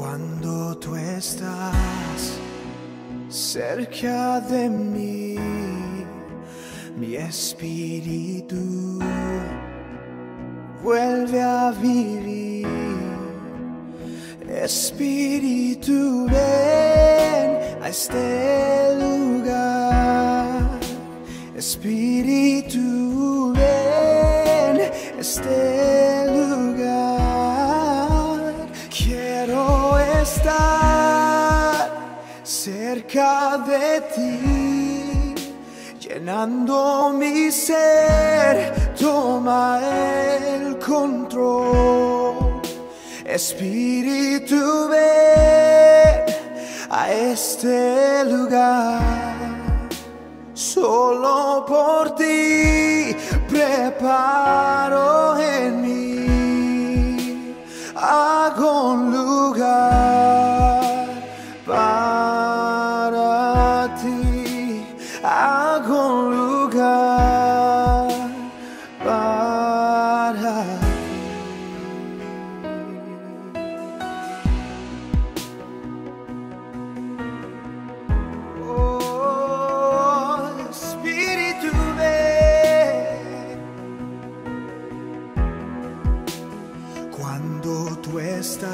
Cuando tú estás cerca de mí, mi espíritu vuelve a vivir. Espíritu, ven a este lugar. Espíritu, ven a este. Cerca de ti, llenando mi ser, toma el control. Espíritu, ven a este lugar. Solo por ti preparo ti. Hago un lugar para ti. Oh, Espíritu ven. Cuando tú estás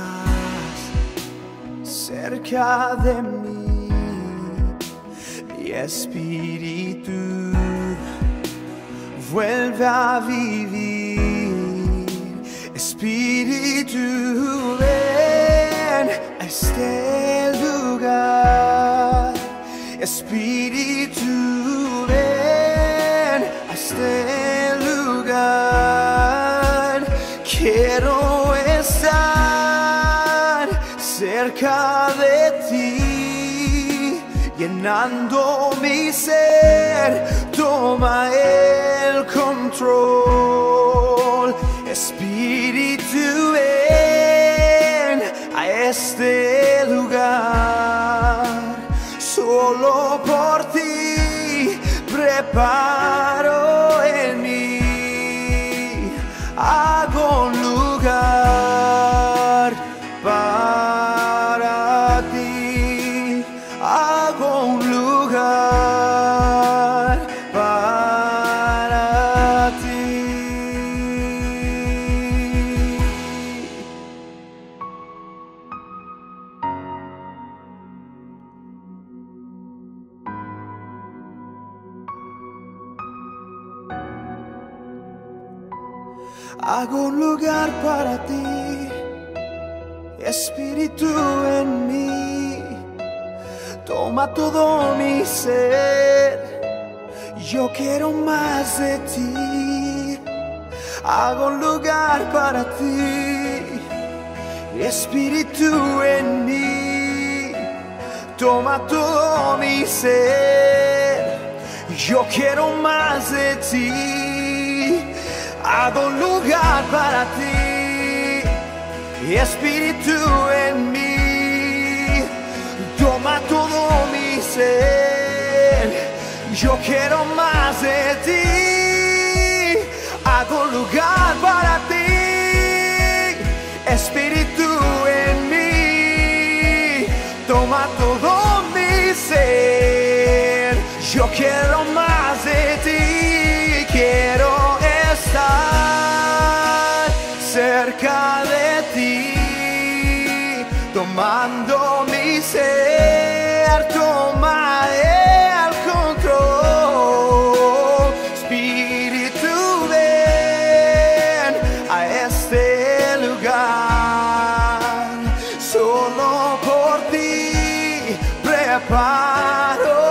cerca de mí, mi espíritu vuelve a vivir. Espíritu ven a este lugar. Espíritu ven a este lugar. Quiero estar cerca de ti, llenando mi ser. Toma el control. Espíritu ven a este lugar. Solo por ti preparo Hago un lugar para ti, Espíritu en mí. Toma todo mi ser, yo quiero más de ti. Hago un lugar para ti, Espíritu en mí. Toma todo mi ser, yo quiero más de ti. Hago lugar para ti, Espíritu en mí. Toma todo mi ser, yo quiero más de ti. Hago lugar para ti, Espíritu en mí. Toma todo mi ser, yo quiero más Tomando mi ser, toma el control. Espíritu, ven a este lugar. Solo por ti preparo.